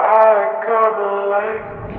I come like